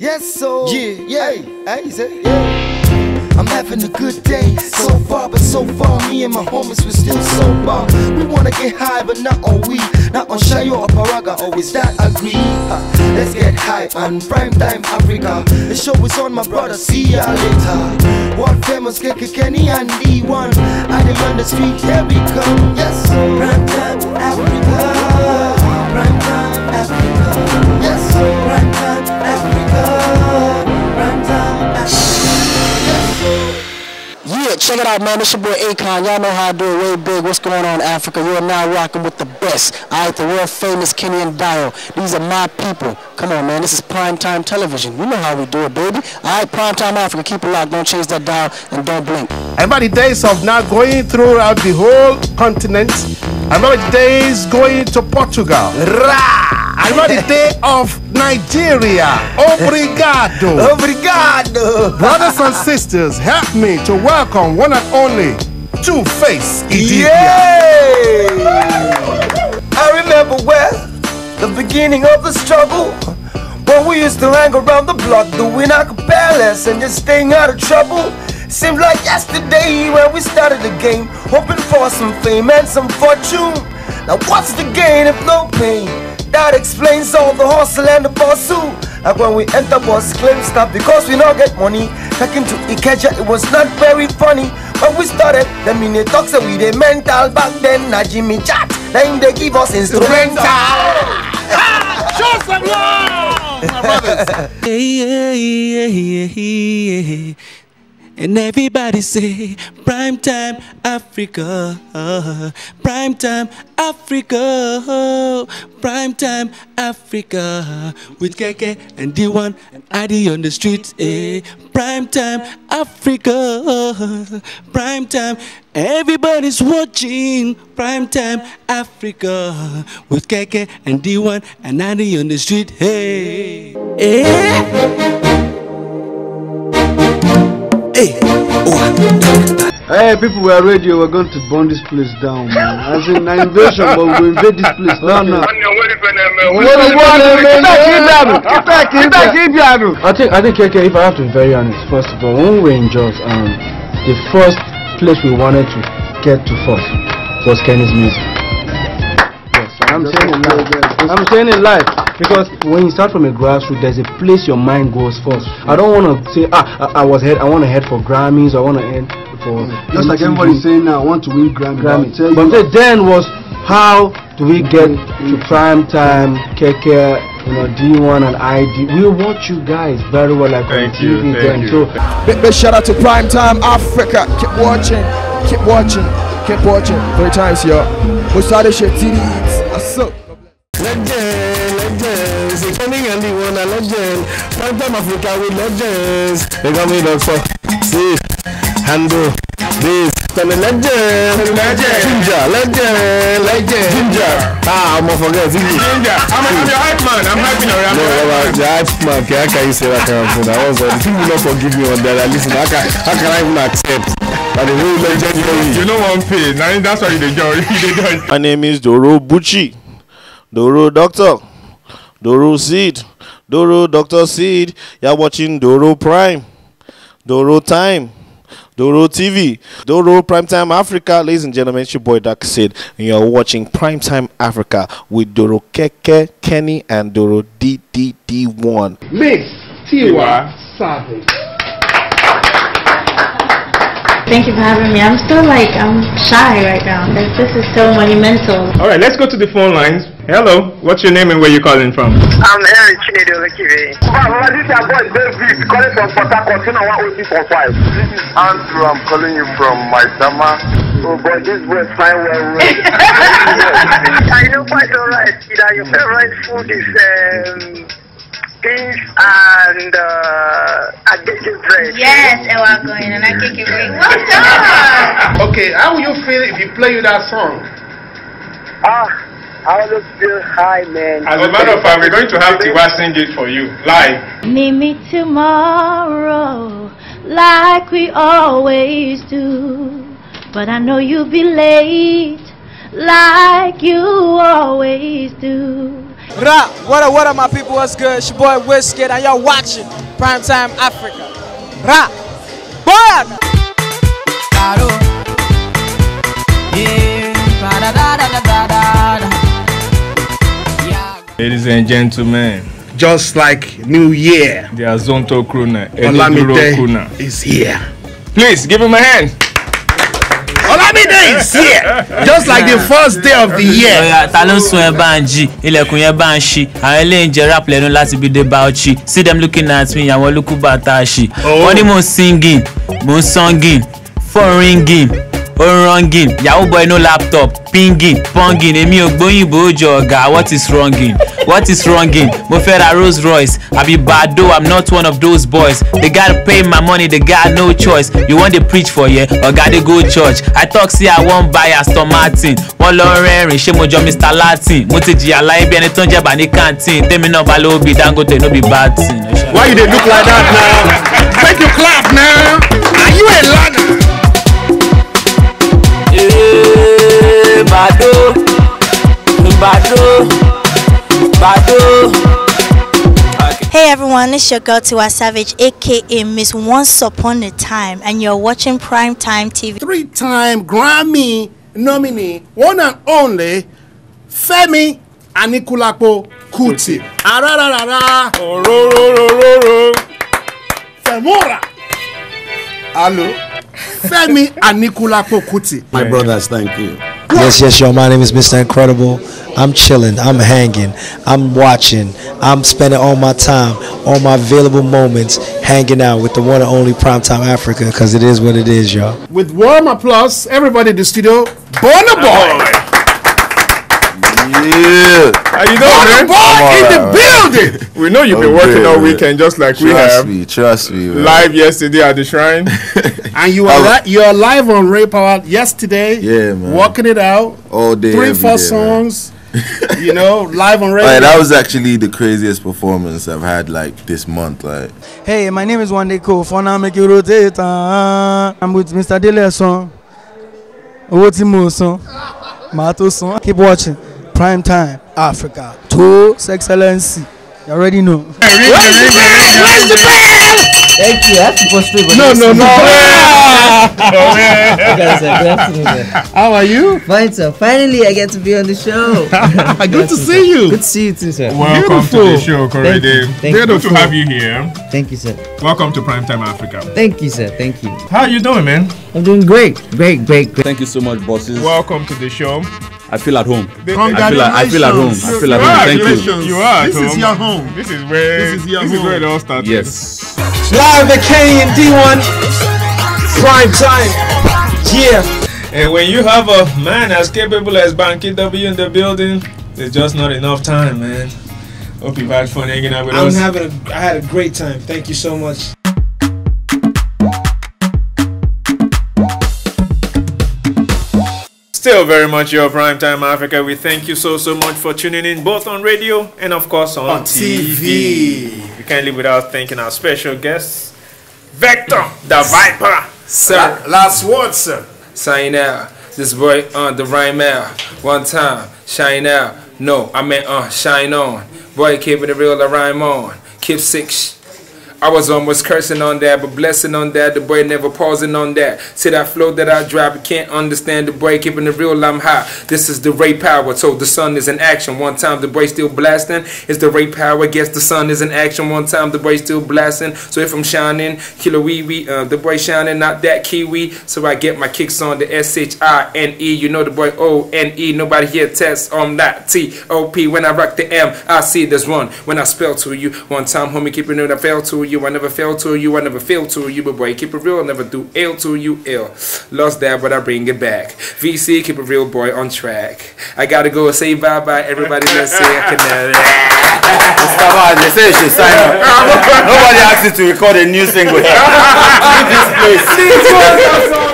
Yes, so yeah, yeah, hey, hey, say, yeah. I'm having a good day so far, but so far, me and my homies we still sober. We wanna get high, but not on weed, not on Shayo or Paraga. Always that agree. Uh, let's get high on prime time Africa. The show is on, my brother. See ya later. World famous KK Kenny and D1. I them on the street, here we come. Yes, prime time Africa. Prime time Africa. Check it out, man. It's your boy Akon. Y'all know how I do it. Way big. What's going on Africa? You're now rocking with the best. All right, the world famous Kenny and Dio. These are my people. Come on, man. This is primetime television. You know how we do it, baby. All right, primetime Africa. Keep it locked. Don't change that dial and don't blink. I remember the days of now going throughout the whole continent. I remember the days going to Portugal. Ra! I remember the day of Nigeria. Obrigado. Obrigado. Brothers and sisters, help me to welcome one and only Two Face Idibia. Yay! I remember well the beginning of the struggle when we used to hang around the block doing our acapellas and just staying out of trouble. Seemed like yesterday when we started the game, hoping for some fame and some fortune. Now what's the gain if no pain? That explains all the hustle and the pursuit. Like when we enter bus claim stop because we don't get money. Taking to Ikeja, it was not very funny. When we started, the minute talks that we the mental back then. Na Jimmy Jatt, then they give us instrumental. Show some love, my brothers. And everybody say, prime time Africa, prime time Africa, prime time Africa, with Keke and D1 and Addy on the street, eh. Prime time Africa, prime time, everybody's watching, prime time Africa, with Keke and D1 and Addy on the street, hey. Eh? Hey, Hey people, we are ready. We're going to burn this place down, man. As in an invasion, but we invade this place now. now. I think, I think, KK, if I have to be very honest, first of all, when we were in Jos, um, the first place we wanted to get to first was Kenny's music. Yes, I'm saying it live. I'm saying it live because when you start from a grassroots, there's a place your mind goes first. I don't want to say, ah, I, I was head, I want to head for Grammys, I want to head for Just like MTV. everybody's saying now, I want to win Grammy. Grammy. I'll tell But you, the then was how do we get to prime time, KK, you know, D1 and ID. We watch you guys very well like on Thank you, TV thank then. you. So Big, big shout out to prime time Africa. Keep watching, keep watching, keep watching. Three times here. Musade Shetiri Eats. What's up? Legend, legends. It's only one a legend. Primetime Africa with legends. They got me dog for see, handle, this. Me legend, legend, ginger, legend, legend, ginger. Ah, gonna forget ginger. Ginger, I'm, I'm your hype man. I'm hyping around. No, no, the hype man, okay, how can you say that kind of thing? I was uh, the people not forgive me on that. Listen, how can, how can I even accept that the real legendary? You know one pay. Now that's why you dey join. You dey join. My name is Doro Bucci. Doro Doctor. Doro Seed. Doro Doctor Seed. You're watching Doro Prime. Doro Time. Doro TV. Doro Primetime Africa. Ladies and gentlemen, it's your boy Doc Sid. And you're watching Primetime Africa with Doro Keke, Kenny, and Doro DDD1. Mix Tiwa Savage. Thank you for having me. I'm still like, I'm shy right now. Like, this is so monumental. All right, let's go to the phone lines. Hello, what's your name and where you calling from? I'm Henry Chinedu Olekiwe. Mama, this is your boy David calling from Port Harcourt, you know, 106.5. Andrew, I'm calling you from Maitama. Oh boy, this boy is fine well, well. I know quite alright that your favorite food is um, beef and uh, agege bread. Yes, and we're going and I kick it away. What's up? Okay, how will you feel if you play you that song? Ah, I always feel high, man. As a matter of fact, we're going to have Tiwa sing it for you live. Meet me tomorrow, like we always do. But I know you'll be late, like you always do. Ra, what up, what up, my people? What's good? It's your boy Wizkid, and y'all watching Primetime Africa. Ra, boy! Ladies and gentlemen, Just like New Year, the Azonto Ediduro Olamide Krona. is here. Please give him a hand. Olamide is here. Just like the first day of the year. Oya ta ló sun ẹ bá ń jí ilẹ̀kùn yẹn bá ń ṣí àwọn eléyìí ń jẹ rap lẹ́nu láti bí dé Bauchi see them looking at me àwọn olùkú bàtà ṣì wọ́n ní mo singing mo songing phone ringing ó ń ronging yahoo boy no laptop pinging ponging èmi ò gbóyìnbó jọ ọ̀gá what is wronging what is wronging mo fẹ́ ra Rolls Royce àbí bado I'm not one of those boys. They gotta pay my money they got no choice. You wan dey preach for here? Oga dey go church. I talk say I wan buy Aston Martin. Wọ́n lọ rẹ́rìn ṣé mo jọ Mr. Latin? Mo ti jìyà láyé bí ẹni tó ń jẹ̀bà ní canteen. Tèmi náà lówó bíi Dangote no be bad thing. Why you dey look like that now? Hey everyone, it's your girl Tiwa Savage, aka Miss Once Upon a Time, and you're watching Primetime TV. Three-time Grammy nominee, one and only Femi Anikulapo Kuti. Arararara. Orororororo. Femora. Hello. Femi Anikulapo Kuti. My brothers, thank you. Yes, yes, yo. My name is Mr. Incredible. I'm chilling. I'm hanging. I'm watching. I'm spending all my time, all my available moments, hanging out with the one and only Primetime Africa, because it is what it is, y'all. With warm applause, everybody in the studio, Burna Boy. Yeah. How you doing, Burna man? Boy in the building. We know you've been I'm working all weekend just like we Trust have. Trust me, trust me. man. Live yesterday at the shrine. And you are li- you are live on Ray Power yesterday. Yeah, man. Working it out. all day. Three, every four day, songs. you know, live on radio. Like, that was actually the craziest performance I've had like this month. Like Hey, my name is Wande Coal. For now, make you rotate. ah. I'm with Mr. Dele Esan. Owó tí mo san, màá tó san. Keep watching. Prime time, Africa. To excellency. You already know. Where's the bell? Thank you. I have to prostrate. but No, no, no. Hey, guys, good afternoon, sir. How are you? Fine, sir. Finally, I get to be on the show. Good to see you. Good to see you too, sir. Welcome to the show, Thank you. Korede. Thank you. Good to have you here. Thank you, sir. Welcome to Primetime Africa. Thank you, sir. Thank you. How you doing, man? I'm doing great. Great, great, great. Thank you so much, bosses. Welcome to the show. I feel at home. The- I feel, at- I feel at home. I feel at home. Thank you. You are at This is your home. This is where This is your this is where it all started. Yes. Live at Kenny and D1. Prime time. Yeah. And when you have a man as capable as Banky W in the building, there's just not enough time, man. Hope you've had fun hanging out with I'm us. having a, I had a great time. Thank you so much. Still very much your prime time, Africa. We thank you so, so much for tuning in both on radio and, of course, on, On TV. TV. We can't live without thanking our special guests, Vector, the Viper. Sir, Last word, sir. sign out. This boy on the rhyme out. One time, shine out. No, I meant uh, shine on. Boy, keep it real, I rhyme on. Keep six. I was almost cursing on that, but blessing on that. The boy never pausing on that. See that flow that I drop, you can't understand the boy keeping it real. I'm hot. This is the Ray Power. So the sun is in action. One time the boy still blasting. It's the Ray Power. Guess the sun is in action. One time the boy still blasting. So if I'm shining, killer wee wee, uh, the boy shining, not that kiwi. So I get my kicks on the S H I N E. You know the boy O N E. Nobody here tests on that T O P. When I rock the M, I see there's one. When I spell to you, one time, homie, keep it. I fell to you. I never fail to you. I never fail to you. But boy, keep it real. I Never do ill to you. Ill. Lost that, but I bring it back. VC, keep it real, boy, on track. I gotta go say bye bye, everybody. Let's say I can. Mustafa, they say you should sign up. Nobody asked you to record a new single. Leave this place.